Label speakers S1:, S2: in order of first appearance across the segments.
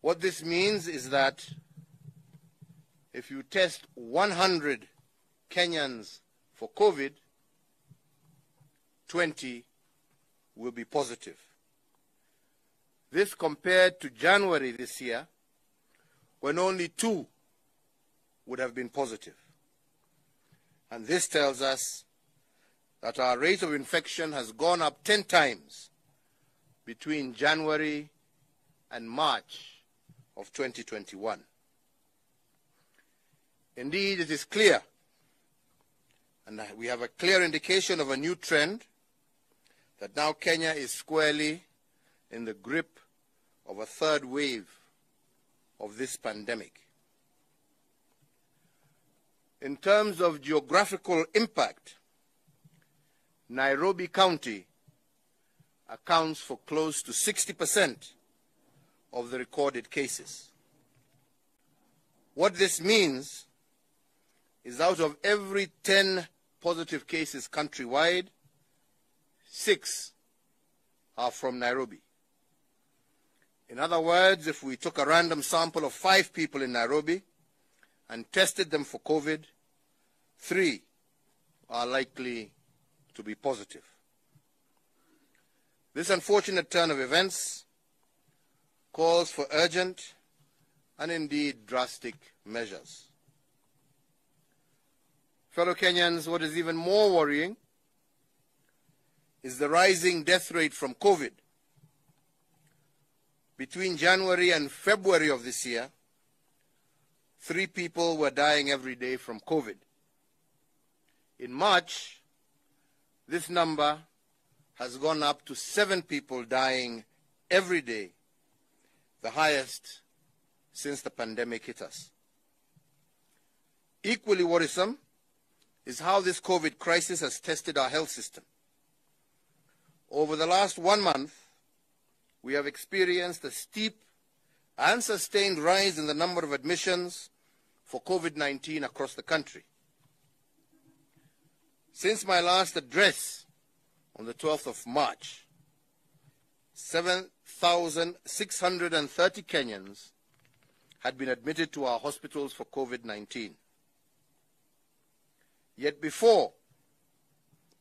S1: What this means is that if you test 100 Kenyans for COVID, 20 will be positive. This compared to January this year, when only two would have been positive. And this tells us that our rate of infection has gone up 10 times between January and March of 2021. Indeed, it is clear, and we have a clear indication of a new trend, that now Kenya is squarely in the grip of a third wave of this pandemic. In terms of geographical impact, Nairobi County accounts for close to 60% of the recorded cases. What this means is out of every 10 positive cases countrywide, six are from Nairobi. In other words, if we took a random sample of five people in Nairobi and tested them for COVID, three are likely to be positive. This unfortunate turn of events calls for urgent and indeed drastic measures. Fellow Kenyans, what is even more worrying is the rising death rate from COVID. Between January and February of this year, three people were dying every day from COVID. In March, this number has gone up to seven people dying every day, the highest since the pandemic hit us. Equally worrisome is how this COVID crisis has tested our health system. Over the last one month, we have experienced a steep and sustained rise in the number of admissions for COVID-19 across the country. Since my last address on the 12th of March, 7,630 Kenyans had been admitted to our hospitals for COVID-19. Yet before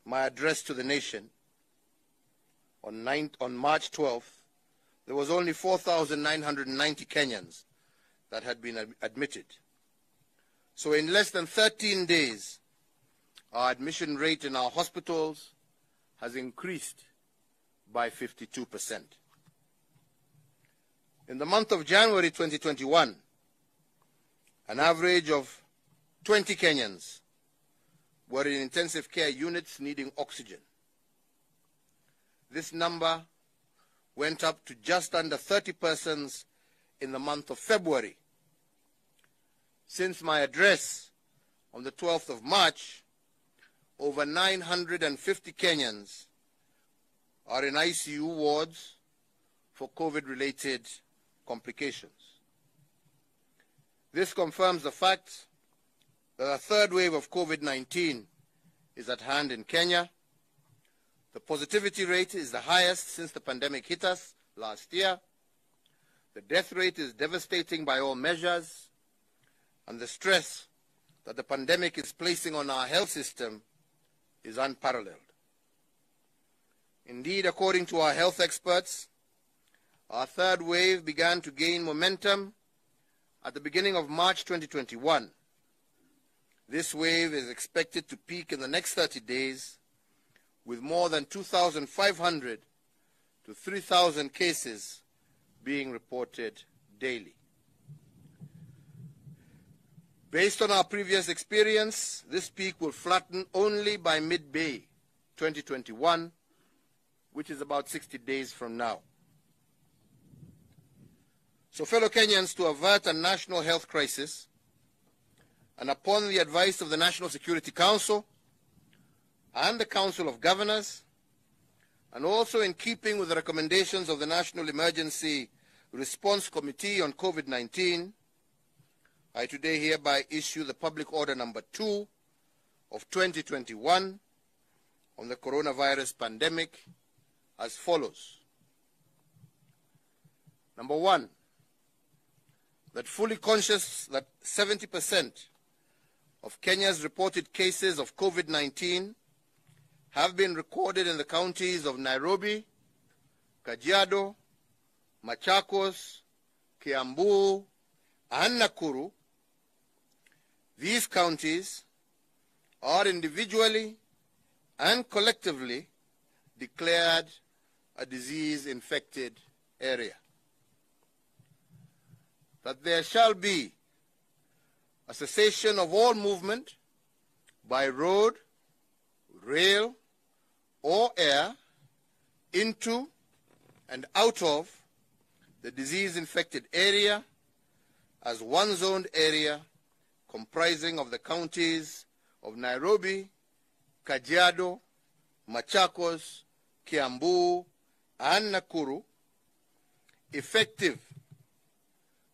S1: my address to the nation on, 9th, on March 12th, there was only 4,990 Kenyans that had been admitted. So in less than 13 days, our admission rate in our hospitals has increased by 52%. In the month of January 2021, an average of 20 Kenyans were in intensive care units needing oxygen. This number went up to just under 30 persons in the month of February. Since my address on the 12th of March, over 950 Kenyans are in ICU wards for COVID-related complications. This confirms the fact that a third wave of COVID-19 is at hand in Kenya. The positivity rate is the highest since the pandemic hit us last year. The death rate is devastating by all measures, and the stress that the pandemic is placing on our health system is unparalleled. Indeed, according to our health experts, our third wave began to gain momentum at the beginning of March 2021. This wave is expected to peak in the next 30 days with more than 2,500 to 3,000 cases being reported daily. Based on our previous experience, this peak will flatten only by mid-May 2021, which is about 60 days from now. So fellow Kenyans, to avert a national health crisis, and upon the advice of the National Security Council and the Council of Governors, and also in keeping with the recommendations of the National Emergency Response Committee on COVID-19, I today hereby issue the Public Order Number 2 of 2021 on the coronavirus pandemic as follows. Number one, that fully conscious that 70% of Kenya's reported cases of COVID-19 have been recorded in the counties of Nairobi, Kajiado, Machakos, Kiambu, and Nakuru, these counties are individually and collectively declared a disease-infected area. That there shall be a cessation of all movement by road, rail, or air into and out of the disease-infected area as one zoned area comprising of the counties of Nairobi, Kajiado, Machakos, Kiambu, and Nakuru, effective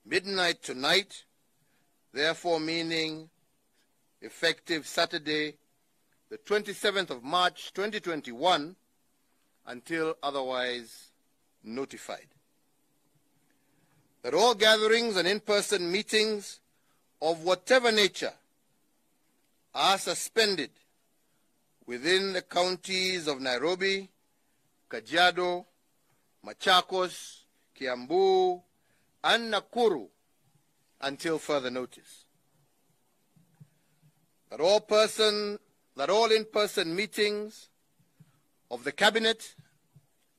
S1: midnight tonight, therefore meaning effective Saturday, the 27th of March 2021, until otherwise notified. That all gatherings and in-person meetings of whatever nature are suspended within the counties of Nairobi, Kajiado, Machakos, Kiambu, and Nakuru until further notice. That all person, that all in-person meetings of the cabinet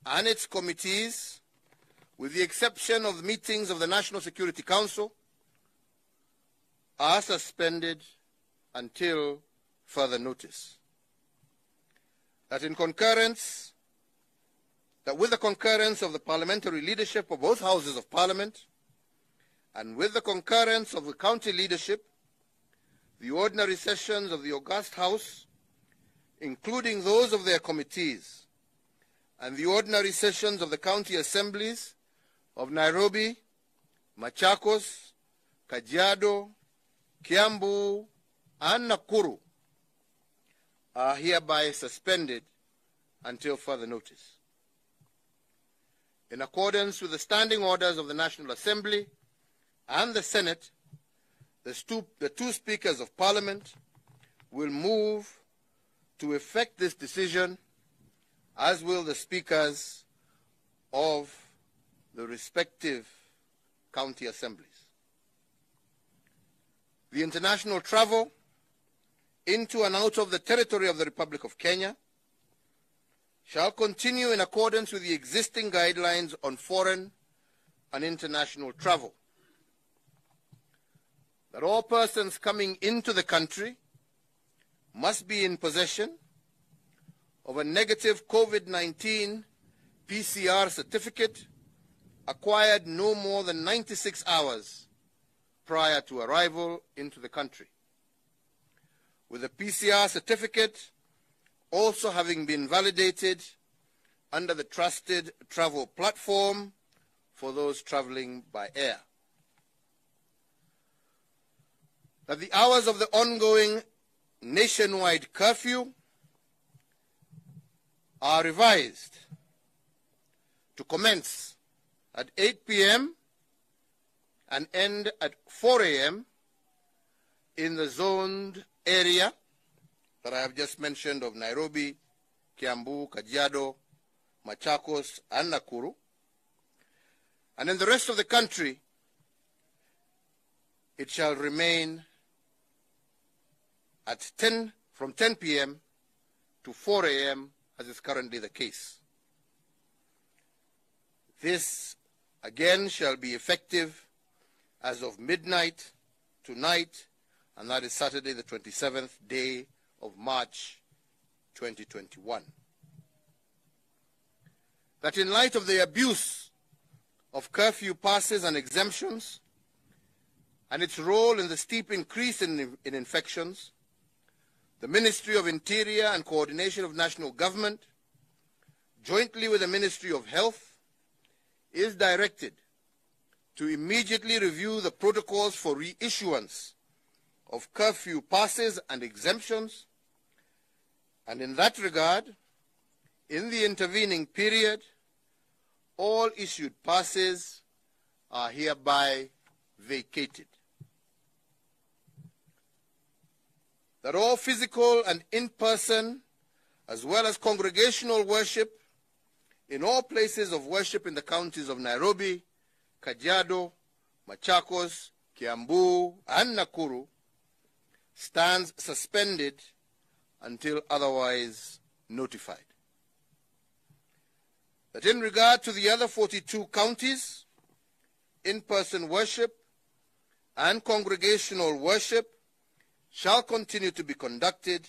S1: and its committees, with the exception of meetings of the National Security Council, are suspended until further notice. That in concurrence, that with the concurrence of the parliamentary leadership of both houses of parliament, and with the concurrence of the county leadership, the ordinary sessions of the August House, including those of their committees, and the ordinary sessions of the county assemblies of Nairobi, Machakos, Kajiado, Kiambu, and Nakuru are hereby suspended until further notice. In accordance with the standing orders of the National Assembly and the Senate, the, stu- the two speakers of Parliament will move to effect this decision, as will the speakers of the respective county assemblies. The international travel into and out of the territory of the Republic of Kenya shall continue in accordance with the existing guidelines on foreign and international travel. That all persons coming into the country must be in possession of a negative COVID-19 PCR certificate acquired no more than 96 hours prior to arrival into the country. With a PCR certificate also having been validated under the trusted travel platform for those traveling by air. That the hours of the ongoing nationwide curfew are revised to commence at 8 p.m. and end at 4 a.m. in the zoned area that I have just mentioned of Nairobi, Kiambu, Kajiado, Machakos, and Nakuru. And in the rest of the country, it shall remain at 10, from 10 p.m. to 4 a.m., as is currently the case. This, again, shall be effective as of midnight tonight, and that is Saturday, the 27th day of March 2021. That in light of the abuse of curfew passes and exemptions and its role in the steep increase in, in infections, the Ministry of Interior and Coordination of National Government, jointly with the Ministry of Health, is directed to immediately review the protocols for reissuance of curfew passes and exemptions, and in that regard, in the intervening period, all issued passes are hereby vacated. That all physical and in-person, as well as congregational worship in all places of worship in the counties of Nairobi, Kajiado, Machakos, Kiambu, and Nakuru stands suspended until otherwise notified. That in regard to the other 42 counties, in-person worship and congregational worship shall continue to be conducted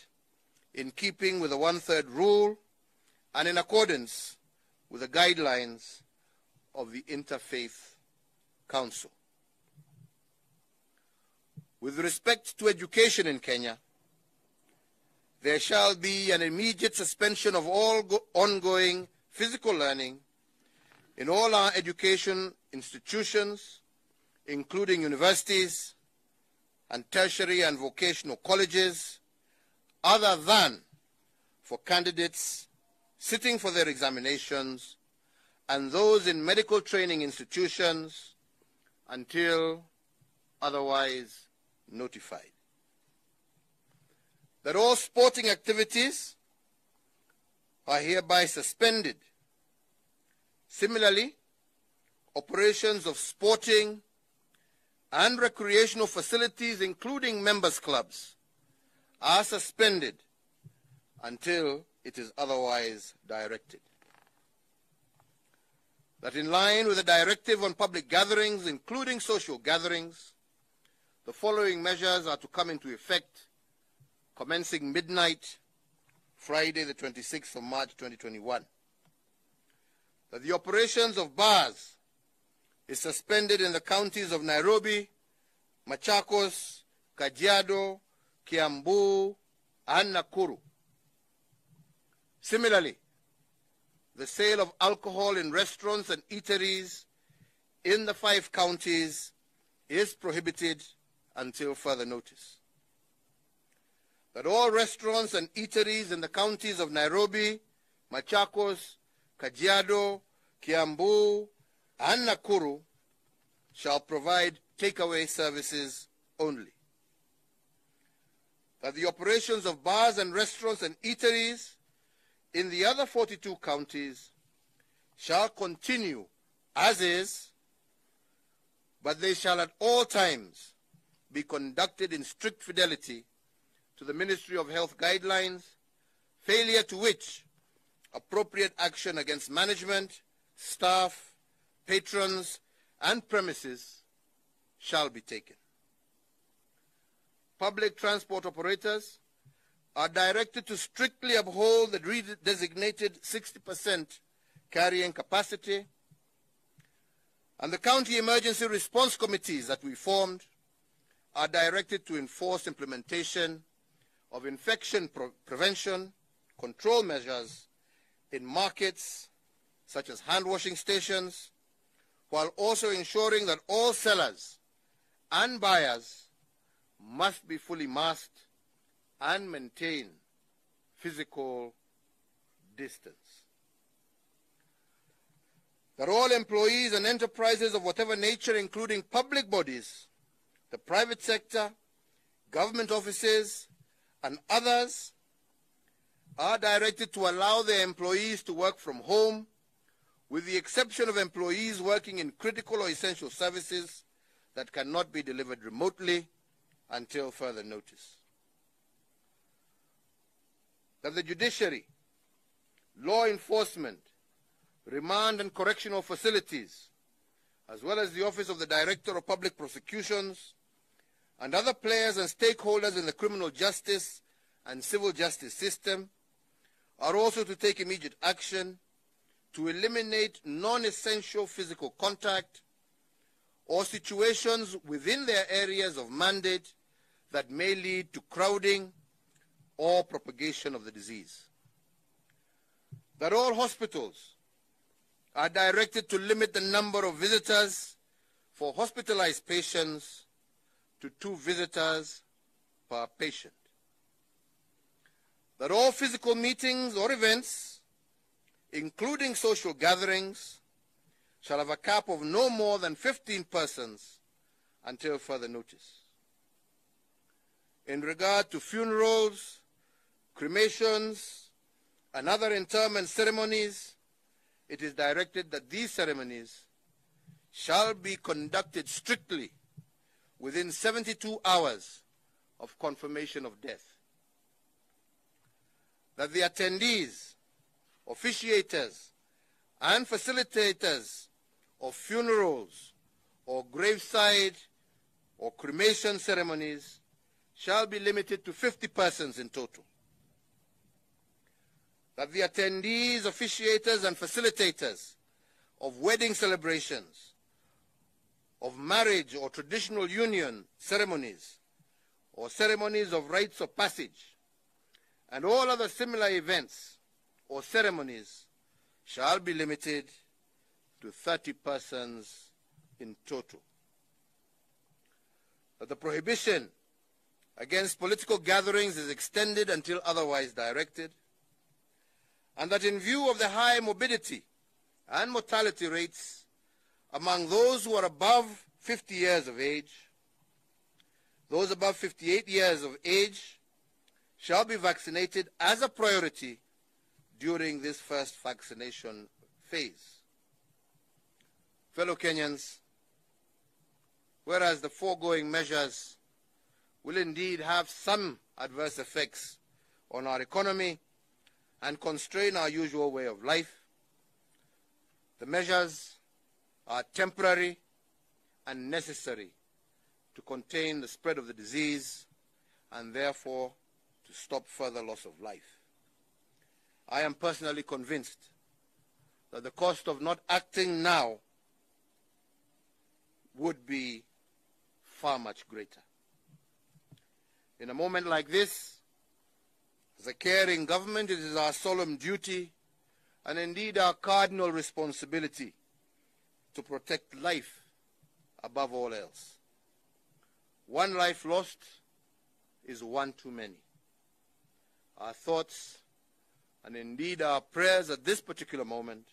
S1: in keeping with the one-third rule and in accordance with the guidelines of the Interfaith Council. With respect to education in Kenya, there shall be an immediate suspension of all ongoing physical learning in all our education institutions, including universities and tertiary and vocational colleges, other than for candidates sitting for their examinations and those in medical training institutions until otherwise notified. That all sporting activities are hereby suspended. Similarly, operations of sporting and recreational facilities, including members' clubs, are suspended until it is otherwise directed. That in line with the directive on public gatherings, including social gatherings, the following measures are to come into effect commencing midnight, Friday the 26th of March 2021. That the operations of bars is suspended in the counties of Nairobi, Machakos, Kajiado, Kiambu, and Nakuru. Similarly, the sale of alcohol in restaurants and eateries in the five counties is prohibited until further notice. That all restaurants and eateries in the counties of Nairobi, Machakos, Kajiado, Kiambu, and Nakuru shall provide takeaway services only. That the operations of bars and restaurants and eateries in the other 42 counties shall continue as is, but they shall at all times be conducted in strict fidelity to the Ministry of Health guidelines, failure to which appropriate action against management, staff, patrons, and premises shall be taken. Public transport operators are directed to strictly uphold the designated 60% carrying capacity, and the county emergency response committees that we formed are directed to enforce implementation of infection prevention control measures in markets such as hand washing stations, while also ensuring that all sellers and buyers must be fully masked and maintain physical distance. That all employees and enterprises of whatever nature, including public bodies, the private sector, government offices, and others are directed to allow their employees to work from home, with the exception of employees working in critical or essential services that cannot be delivered remotely until further notice. That the judiciary, law enforcement, remand and correctional facilities, as well as the Office of the Director of Public Prosecutions, and other players and stakeholders in the criminal justice and civil justice system are also to take immediate action to eliminate non-essential physical contact or situations within their areas of mandate that may lead to crowding or propagation of the disease. That all hospitals are directed to limit the number of visitors for hospitalized patients to two visitors per patient. That all physical meetings or events, including social gatherings, shall have a cap of no more than 15 persons until further notice. In regard to funerals, cremations, and other interment ceremonies, it is directed that these ceremonies shall be conducted strictly within 72 hours of confirmation of death. That the attendees, officiators, and facilitators of funerals or graveside or cremation ceremonies shall be limited to 50 persons in total. That the attendees, officiators, and facilitators of wedding celebrations, of marriage or traditional union ceremonies, or ceremonies of rites of passage, and all other similar events or ceremonies shall be limited to 30 persons in total. That the prohibition against political gatherings is extended until otherwise directed, and that in view of the high morbidity and mortality rates among those who are above 50 years of age, those above 58 years of age shall be vaccinated as a priority during this first vaccination phase. Fellow Kenyans, whereas the foregoing measures will indeed have some adverse effects on our economy and constrain our usual way of life, the measures are temporary and necessary to contain the spread of the disease and therefore to stop further loss of life. I am personally convinced that the cost of not acting now would be far much greater. In a moment like this, as a caring government, it is our solemn duty and indeed our cardinal responsibility to protect life above all else. One life lost is one too many. Our thoughts and indeed our prayers at this particular moment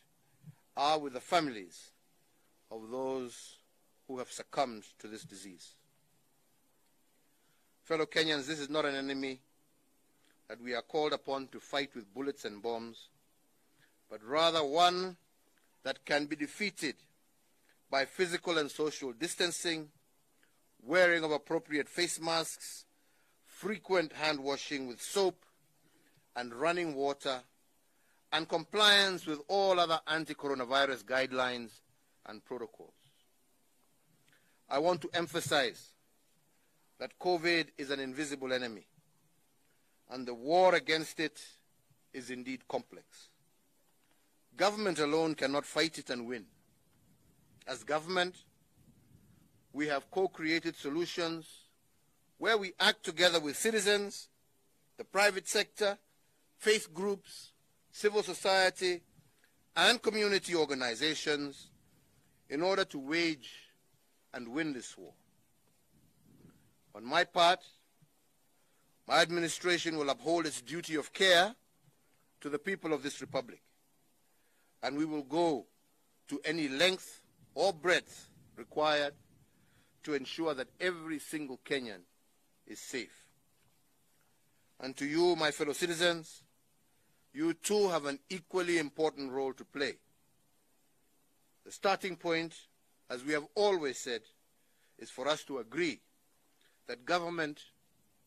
S1: are with the families of those who have succumbed to this disease. Fellow Kenyans, this is not an enemy that we are called upon to fight with bullets and bombs, but rather one that can be defeated by physical and social distancing, wearing of appropriate face masks, frequent hand washing with soap, and running water, and compliance with all other anti-coronavirus guidelines and protocols. I want to emphasize that COVID is an invisible enemy, and the war against it is indeed complex. Government alone cannot fight it and win. As government, we have co-created solutions where we act together with citizens, the private sector, faith groups, civil society, and community organizations in order to wage and win this war. On my part, my administration will uphold its duty of care to the people of this republic, and we will go to any length or breadth required to ensure that every single Kenyan is safe. And to you, my fellow citizens, you too have an equally important role to play. The starting point, as we have always said, is for us to agree that government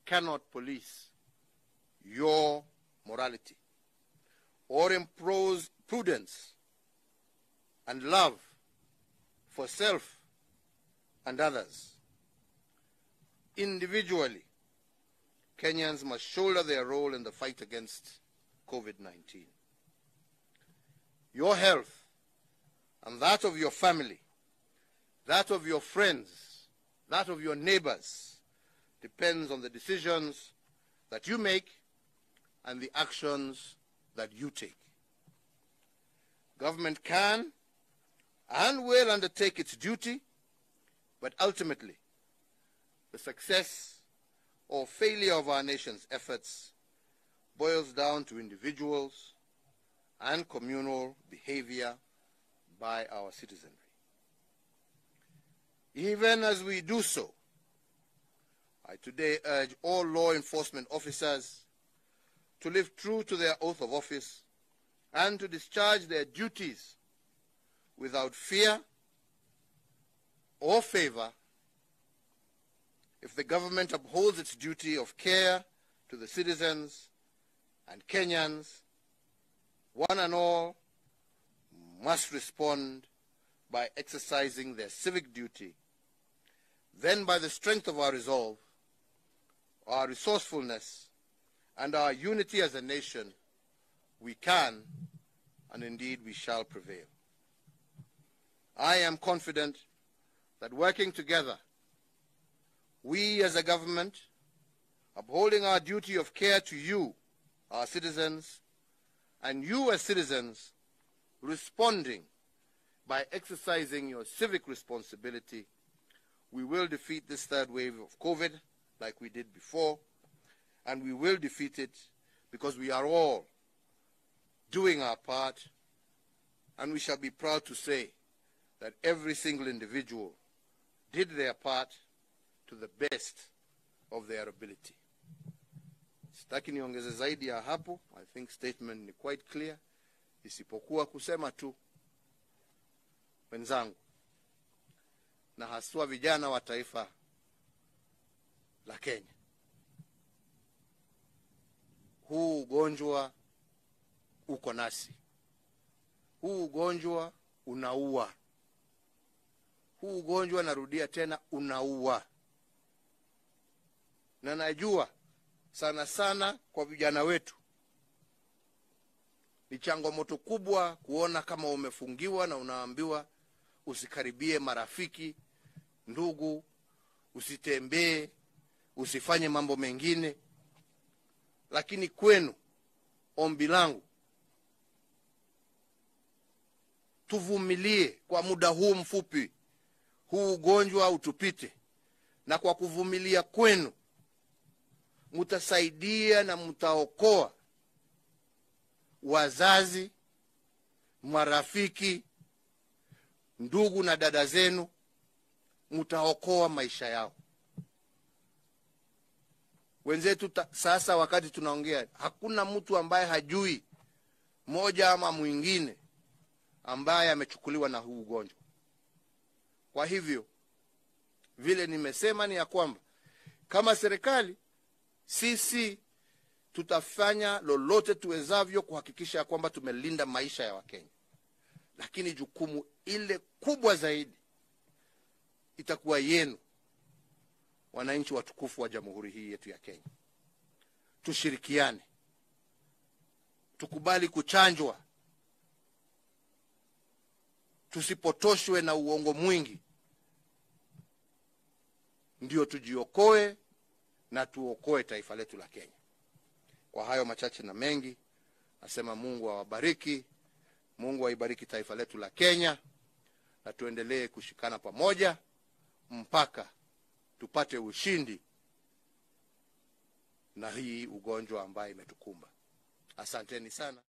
S1: cannot police your morality or impose prudence and love for self and others. Individually, Kenyans must shoulder their role in the fight against COVID-19. Your health and that of your family, that of your friends, that of your neighbors depends on the decisions that you make and the actions that you take. Government can and will undertake its duty, but ultimately, the success or failure of our nation's efforts boils down to individuals and communal behavior by our citizenry. Even as we do so, I today urge all law enforcement officers to live true to their oath of office and to discharge their duties without fear or favor if the government upholds its duty of care to the citizens and Kenyans, one and all must respond by exercising their civic duty. Then, by the strength of our resolve, our resourcefulness, and our unity as a nation, we can, and indeed we shall prevail. I am confident that working together, we as a government, upholding our duty of care to you, our citizens, and you as citizens, responding by exercising your civic responsibility, we will defeat this third wave of COVID like we did before, and we will defeat it because we are all doing our part, and we shall be proud to say that every single individual did their part to the best of their ability. Sitaki niongeze zaidi ya hapo. I think statement ni quite clear, isipokuwa kusema tu wenzangu, na haswa vijana wa taifa la Kenya, huu ugonjwa uko nasi. Huu ugonjwa unaua. Huu ugonjwa, narudia tena, unaua, na najua sana sana kwa vijana wetu ni changamoto kubwa kuona kama umefungiwa na unaambiwa usikaribie marafiki, ndugu, usitembee, usifanye mambo mengine. Lakini kwenu, ombi langu tuvumilie kwa muda huu mfupi, huu ugonjwa utupite, na kwa kuvumilia kwenu mutasaidia na mtaokoa wazazi, marafiki, ndugu na dada zenu, mtaokoa maisha yao. Wenzetu ta, sasa wakati tunaongea, hakuna mtu ambaye hajui moja ama mwingine ambaye amechukuliwa na huu ugonjwa. Kwa hivyo vile nimesema ni ya kwamba kama serikali sisi tutafanya lolote tuwezavyo kuhakikisha ya kwamba tumelinda maisha ya Wakenya, lakini jukumu ile kubwa zaidi itakuwa yenu, wananchi watukufu wa jamhuri hii yetu ya Kenya. Tushirikiane, tukubali kuchanjwa, tusipotoshwe na uongo mwingi, ndio tujiokoe na tuokoe taifa letu la Kenya. Kwa hayo machache na mengi, nasema Mungu awabariki, Mungu aibariki taifa letu la Kenya, na tuendelee kushikana pamoja mpaka tupate ushindi na hii ugonjwa ambaye imetukumba. Asanteni sana.